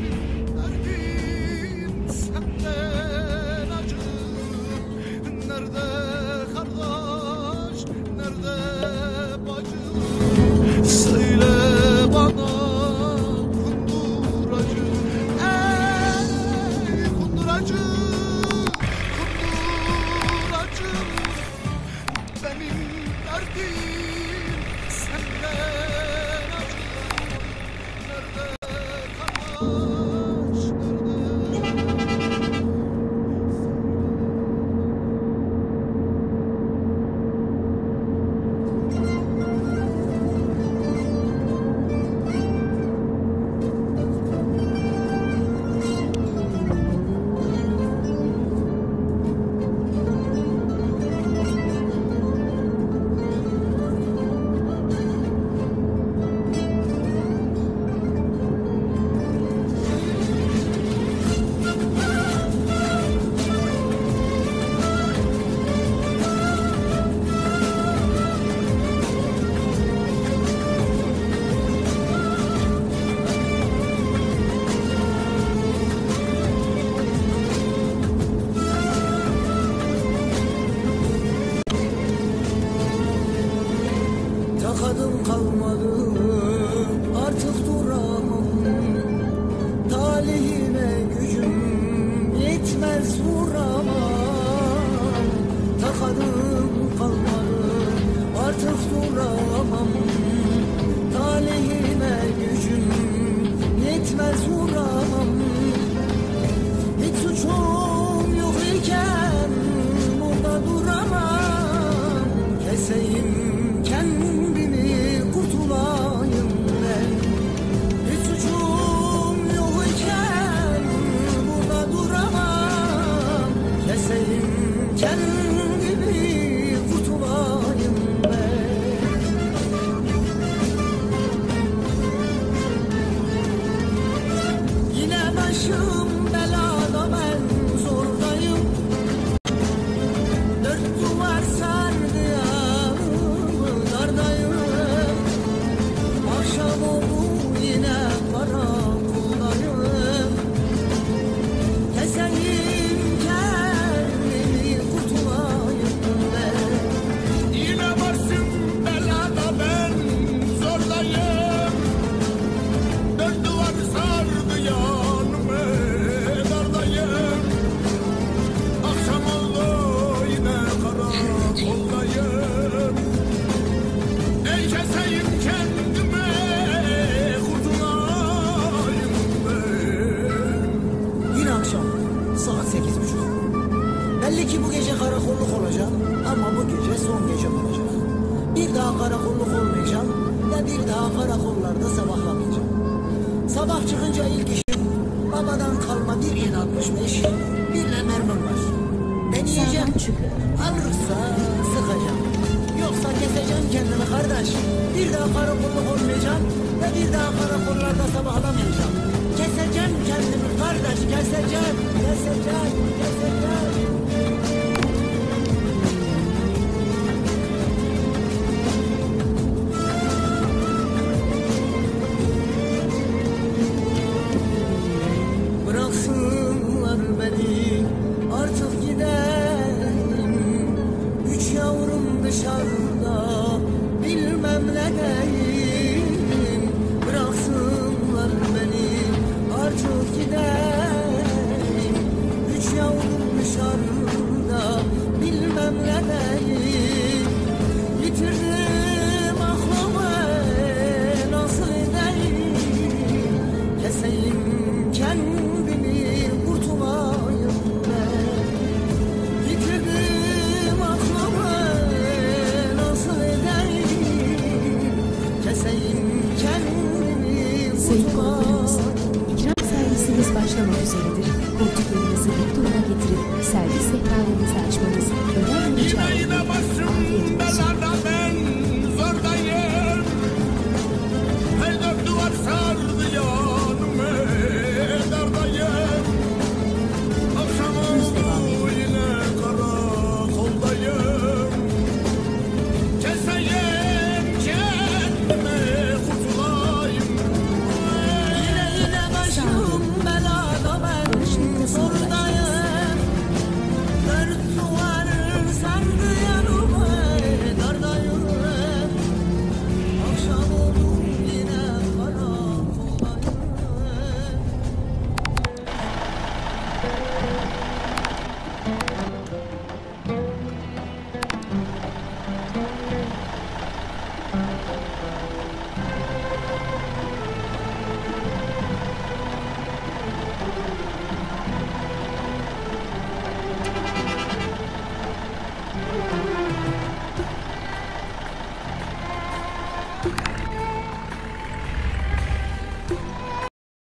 Thank you. aleyhime gücüm yetmez vuramam kendimi kurtulayım ben Yine başım Belli ki bu gece karakolluk olacağım ama bu gece son gecem olacak. Bir daha karakolluk olmayacağım ve bir daha karakollarda sabahlamayacağım. Sabah çıkınca ilk işim babadan kalma bir yedi altmış beş bir de mermim var. Deneyeceğim. Alırsa sıkacağım. Yoksa keseceğim kendimi kardeş. Bir daha karakolluk olmayacağım ve bir daha karakollarda sabahlamayacağım. Keseceğim kendimi kardeş, keseceğim, keseceğim, keseceğim. Kurtulayım ikram servisiniz başlamak üzeredir. Koltuklarınızı bir duruma getirip servis sehpalarınızı açmanız